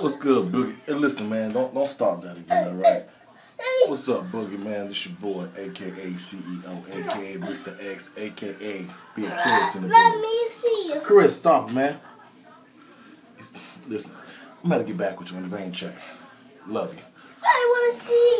What's good, Boogie? Hey, listen, man, don't don't start that again, all right? What's up, Boogie, man? This your boy, aka CEO, aka Mr. X, aka Big Chris in the Let building. me see you. Chris, stop, man. Listen, I'm gonna get back with you on the rain check. Love you. I want to see you.